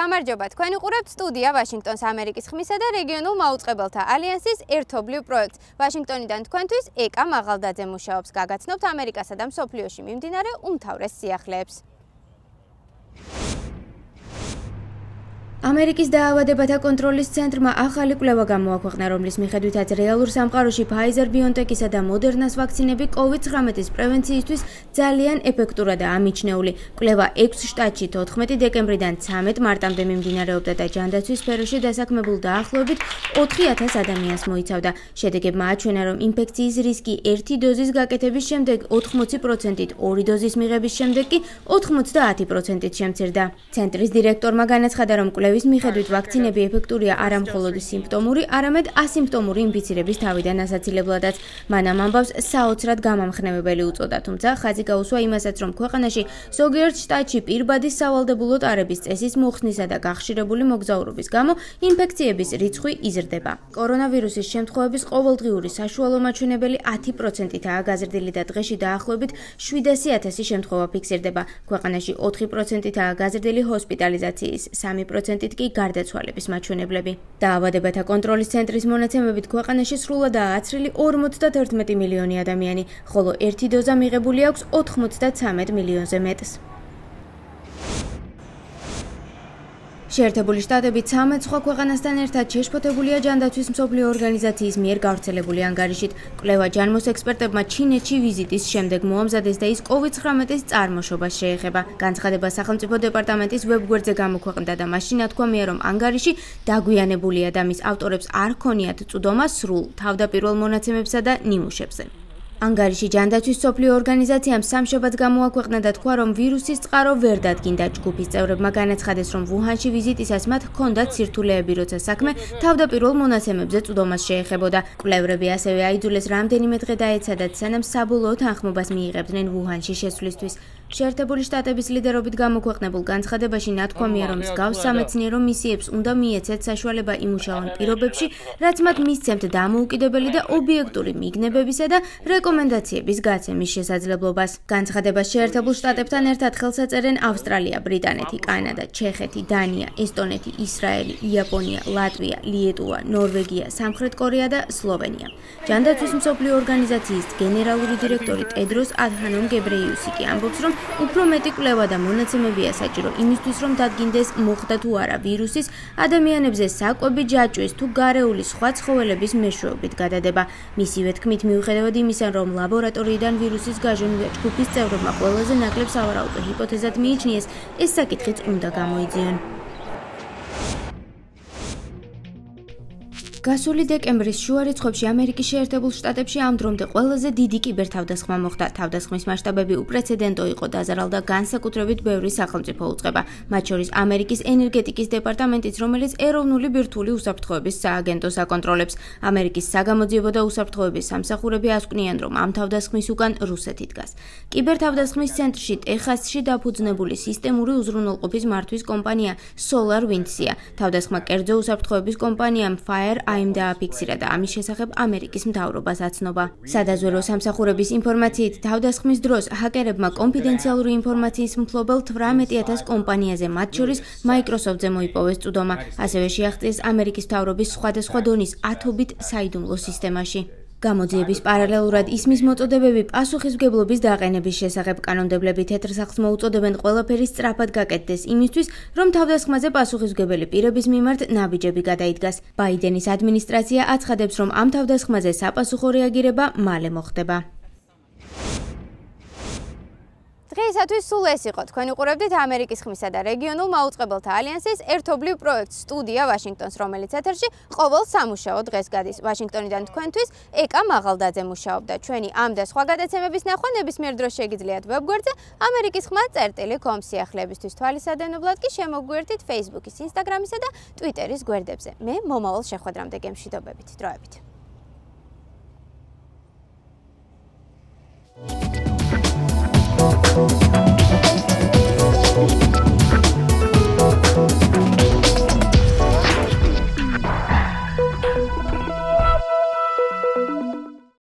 გამარჯობა, თქვენ უყურებთ სტუდია ვაშინგტონს ამერიკის ხმისა და რეგიონულ მაუწყებელთა ალიანსის ერთობლივ პროექტს. ვაშინგტონიდან თქვენთვის ეკა მაღალდაძე მუშაობს. გაგაცნობთ ამერიკასა და მსოფლიოში მიმდინარე უმთავრეს სიახლეებს. ამერიკის დაავადებათა კონტროლის ცენტრმა ახალი კვლევა გამოაქვეყნა, რომლის მიხედვითაც რეალურ სამყაროში Pfizer BioNTech-ისა და Moderna-ს ვაქცინები COVID-19-ის პრევენციისთვის ძალიან ეფექტურადაა ამიჩნეული. კვლევა 6 შტატში 14 დეკემბრიდან 13 მარტამდე მიმდინარეობდა და ჯანდაცვის სფეროში დასაქმებულ დაახლოებით 4000 ადამიანს მოიცავდა. შედეგებმა აჩვენა, რომ ინფექციის რისკი ერთი დოზის გაკეთების შემდეგ 80%-ით, ორი დოზის მიღების შემდეგ კი 90%-ით შემცირდა. ცენტრის დირექტორმა განაცხადა, რომ კვლევა კვლევის მიხედვით ვაქცინები ეფექტურია არა მხოლოდ სიმპტომური, არამედ ასიმპტომური ინფიცირების თავიდან ასაცილებლადაც. მან ამ ამბავს საოცრად გამამხნევებელი უწოდა, თუმცა ხაზი გაუსვა იმასაც, რომ ქვეყანაში ზოგიერთ შტატში პირბადის სავალდებულო ტარების წესის მოხსნისა და გახშირებული მოგზაურობის გამო ინფექციების რიცხვი იზრდება. კორონავირუსის შემთხვევების ყოველდღიური საშუალო მაჩვენებელი 10%-ითაა გაზრდილი და დღეში დაახლოებით 700.000 შემთხვევა ფიქსირდება. ქვეყანაში 4%-ითაა გაზრდილი ჰოსპიტალიზაციის, 3% პროცენტით კი გარდაცვალების მაჩვენებლები. დაავადებათა კონტროლის ცენტრის მონაცემებით ქვეყანაში სრულადაა აცრილი 51 მილიონი ადამიანი, ხოლო ერთი დოზა მიღებული აქვს 93 მილიონზე მეტს. შეერთებული შტატები 13 სხვა ქვეყანასთან ერთად შეშფოთებულია ჯანდაცვის მსოფლიო ორგანიზაციის მიერ გავრცელებული ანგარიშით. კვლევა ჯანმოს ექსპერტებმა ჩინეთში ვიზიტის შემდეგ მოამზადეს და ის COVID-19-ის წარმოშობას შეეხება. განცხადება სახელმწიფო დეპარტამენტის ვებგვერდზე გამოქვეყნდა და მაშინ ათქვამია, რომ ანგარიში დაგვიანებულია და მის ავტორებს არ ქონიათ წვდომა სრულ თავდაპირველ მონაცემებსა და ნიმუშებზე. ანგარიში ჯანდაცვის სოფლიო ორგანიზაციამ სამშობად გამოაქვეყნა და თქვა, რომ ვირუსის წყარო ვერ დადგინდა. ჯგუფის წევრებმა განაცხადეს, რომ ვუჰანში ვიზიტისას მათ ჰქონდათ სირთულეები, როცა საქმე თავდაპირველ მონაცემებზე წვდომას შეეხებოდა. კვლევრები ასევე აიძულეს რამდენიმე დღე დაეცადათ, სანამ საბოლოო თანხმობას მიიღებდნენ ვუჰანში შესვლისთვის. შეერთებული შტატების ლიდერობით გამოქვეყნებულ განცხადებაში ნათქვამია, რომ მსგავს სამეცნიერო მისიებს უნდა მიეცეთ საშუალება იმუშაონ პირობებში, რაც მათ მისცემთ დამოუკიდებელი და ობიექტური მიგნებებისა და რეკომენდაციების გაცემის შესაძლებლობას. განცხადებას შეერთებულ შტატებთან ერთად ხელს აწერენ ავსტრალია, ბრიტანეთი, კანადა, ჩეხეთი, დანია, ესტონეთი, ისრაელი, იაპონია, ლატვია, ლიეტუვა, ნორვეგია, სამხრეთ კორეა და სლოვენია. ჯანდაცვის მსოფლიო ორგანიზაციის გენერალური დირექტორი ტედროს ადჰანომ გებრეიუსი კი ამბობს, რომ უფრო მეტი კვლევა და მონაცემებია საჭირო იმისთვის, რომ დადგინდეს მოხდა თუ არა ვირუსის ადამიანებზე საკვები ჯაჭვის თუ გარეული სხვა ცხოველების მეშვეობით გადადება. მისივე თქმით, მიუხედავად იმისა, რომ ლაბორატორიიდან ვირუსის გაჟონვა ჯგუფის წევრებმა ყველაზე ნაკლებ სავარაუდო ჰიპოთეზად მიიჩნიეს, ეს საკითხიც უნდა გამოიძიონ. გასული დეკემბრის შუა რიცხვებში ამერიკის შეერთებულ შტატებში ამ დრომდე ყველაზე დიდი კიბერთავდასხმა მოხდა. თავდასხმის მასშტაბები უპრეცედენტო იყო და ზარალდა განსაკუთრებით ბევრი სახელმწიფო უწყება, მათ შორის ამერიკის ენერგეტიკის დეპარტამენტიც, რომელიც ეროვნული ბირთვული უსაფრთხოების სააგენტოს აკონტროლებს. ამერიკის საგამოძიებო და უსაფრთხოების სამსახურები ასკვნიან, რომ ამ თავდასხმის უკან რუსეთი დგას. კიბერთავდასხმის ცენტრში ტეხასში დაფუძნებული სისტემური უზრუნველყოფის მართვის კომპანია SolarWinds-ია. თავდასხმა კერძო უსაფრთხოების კომპანიამ Fire აიმ დააფიქსირა და ამის შესახებ ამერიკის მთავრობას აცნობა. სადაზვერო სამსახურების ინფორმაციით, თავდასხმის დროს ჰაკერებმა კონფიდენციალური ინფორმაციის მფლობელ 18000 კომპანიაზე, მათ შორის Microsoft-ზე მოიპოვეს წვდომა, ასევე შეაღწიეს ამერიკის მთავრობის სხვადასხვა დონის ათობით საიდუმლო სისტემაში. გამოძიების პარალელურად ისმის მოწოდებები პასუხისმგებლობის დაყენების შესახებ კანონმდებლები თეთრ სახლს მოუწოდებენ ყველაფერი სწრაფად გაკეთდეს იმისთვის, რომ თავდასხმაზე პასუხისმგებელი პირების მიმართ ნაბიჯები გადაიდგას. ბაიდენის ადმინისტრაცია აცხადებს, რომ ამ თავდასხმაზე საპასუხო რეაგირება მალე მოხდება. დღეისათვის სულ ეს იყო. თქვენ უყურებდით ამერიკის ხმისა და რეგიონულ მაუწყებელთა ალიანსის ერთობლივ პროექტს სტუდია ვაშინგტონს, რომელიც ეთერში ყოველ სამუშაო დღეს გადის. ვაშინგტონიდან თქვენთვის ეკა მაღალდაძე მუშაობდა. ჩვენი ამ და სხვა გადაცემების ნახვა ნებისმიერ დროს შეგიძლიათ ვებგვერდზე ამერიკის ხმა წერტილი.com სიახლეებისთვის თვალისადენობლად კი შემოგვიერთით Facebook-ის, Instagram-ისა და Twitter-ის გვერდებზე. მე მომავალ შეხვედრამდე გემშვიდობებით. დროებით.